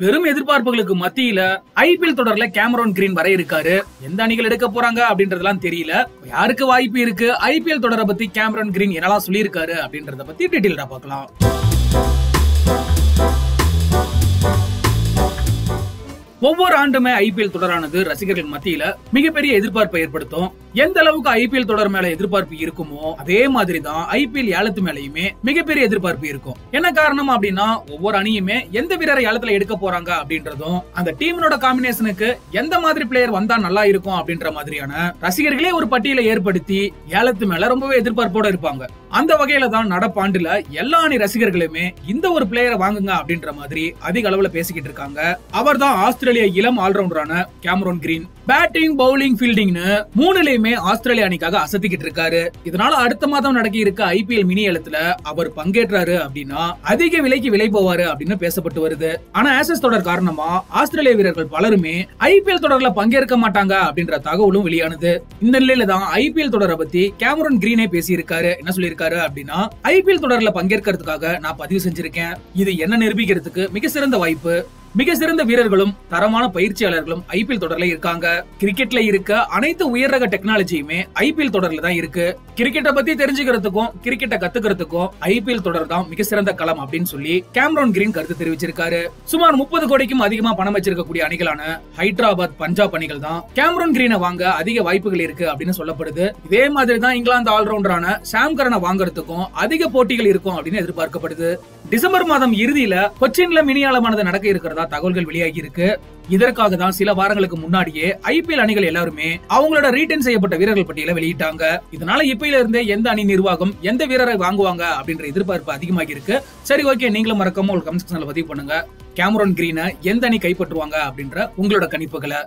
பெரும் எதிர்பார்ப்புகளுக்கு மத்தியில ஐபிஎல் தொடர்ல கேமரோன் கிரீன் வர இருக்காரு. எந்த அணிகள் எடுக்க போறாங்க அப்படின்றதெல்லாம் தெரியல. யாருக்கு வாய்ப்பு இருக்கு? ஐபிஎல் தொடரை பத்தி கேமரோன் கிரீன் என்னெல்லாம் சொல்லியிருக்காரு அப்படின்றத பத்தி டீட்டெயிலா பார்க்கலாம். ஒவ்வொரு ஆண்டுமே ஐபிஎல் தொடரானது ரசிகர்கள் மத்தியில மிகப்பெரிய எதிர்பார்ப்பை ஏற்படுத்தும். எந்த அளவுக்கு ஐபிஎல் தொடர் மேல எதிர்பார்ப்பு இருக்குமோ அதே மாதிரி தான் ஐபிஎல் ஏலத்து மேலயுமே மிகப்பெரிய எதிர்பார்ப்பு இருக்கும். என்ன காரணம் அப்படின்னா ஒவ்வொரு அணியுமே எந்த வீரரை ஏலத்துல எடுக்க போறாங்க அப்படின்றதும் அந்த டீமினோட காம்பினேஷனுக்கு எந்த மாதிரி பிளேயர் வந்தா நல்லா இருக்கும் அப்படின்ற மாதிரியான ரசிகர்களே ஒரு பட்டியலை ஏற்படுத்தி ஏலத்து மேல ரொம்பவே எதிர்பார்ப்போட இருப்பாங்க. அந்த வகையில தான் நடப்பாண்டுல எல்லா அணி ரசிகர்களுமே இந்த ஒரு பிளேயரை வாங்குங்க அப்படின்ற மாதிரி அதிக அளவுல பேசிக்கிட்டு இருக்காங்க. அவர் தான் ஆஸ்திரேலிய இளம் ஆல்ரவுண்டரான கேமரோன் கிரீன். பேட்டிங் பவுலிங் ஃபீல்டிங்னு மூணுலயுமே ஆஸ்திரேலிய அணிக்காக அசத்திக்கிட்டு இருக்காரு. இதனால அடுத்த மாதம் நடக்க இருக்க ஐபிஎல் மினி ஏலத்துல அவர் பங்கேற்றாரு அப்படின்னா அதிக விலைக்கு விலை போவாரு அப்படின்னு பேசப்பட்டு வருது. ஆனா ஆசஸ் தொடர் காரணமா ஆஸ்திரேலிய வீரர்கள் பலருமே ஐபிஎல் தொடர்ல பங்கேற்க மாட்டாங்க அப்படின்ற தகவலும் வெளியானது. இந்த நிலையில தான் ஐபிஎல் தொடரை பத்தி கேமரன் கிரீனே பேசியிருக்காரு. என்ன சொல்லியிருக்காரு அப்படின்னா ஐபிஎல் தொடர்ல பங்கேற்கிறதுக்காக நான் பதிவு செஞ்சிருக்கேன். இது என்ன நிரூபிக்கிறதுக்கு மிக சிறந்த வாய்ப்பு. மிக சிறந்த வீரர்களும் தரமான பயிற்சியாளர்களும் ஐபிஎல் தொடர்ல இருக்காங்க. கிரிக்கெட்ல இருக்க அனைத்து உயர் ரக டெக்னாலஜியுமே ஐபிஎல் தொடர்ல தான் இருக்கு. கிரிக்கெட்டை பத்தி தெரிஞ்சுக்கிறதுக்கும் கிரிக்கெட்டை கத்துக்கிறதுக்கும் ஐபிஎல் தொடர் தான் மிக சிறந்த களம் அப்படின்னு சொல்லி கேமரோன் கிரீன் கருத்து தெரிவிச்சிருக்காரு. சுமார் முப்பது கோடிக்கும் அதிகமா பணம் வச்சிருக்கக்கூடிய அணிகளான ஹைதராபாத் பஞ்சாப் அணிகள் தான் கேம்ரோன் கிரீனை வாங்க அதிக வாய்ப்புகள் இருக்கு அப்படின்னு சொல்லப்படுது. இதே மாதிரி தான் இங்கிலாந்து ஆல்ரவுண்டரான சாம் கரனை வாங்குறதுக்கும் அதிக போட்டிகள் இருக்கும் அப்படின்னு எதிர்பார்க்கப்படுது. டிசம்பர் மாதம் இறுதியில கொச்சின்ல மினி நடக்க இருக்கிறதா தகவல்கள் வெளியாகி இருக்கு இதற்காக தான் சில வாரங்களுக்கு முன்னாடியே ஐபிஎல் அணிகள் எல்லாருமே அவங்களோட ரீட்டைன் செய்யப்பட்ட வீரர்கள் பட்டியலை வெளியிட்டாங்க. இதனால இப்பையில இருந்தே எந்த அணி நிர்வாகம் எந்த வீரரை வாங்குவாங்க அப்படின்ற எதிர்பார்ப்பு அதிகமாகி இருக்கு சரி ஓகே நீங்களும் மறக்காம ஒரு கமெண்ட் செக்ஷன்ல பதிவு பண்ணுங்க. கேமரோன் கிரீனை எந்த அணி கைப்பற்றுவாங்க அப்படின்ற உங்களோட கணிப்புகளை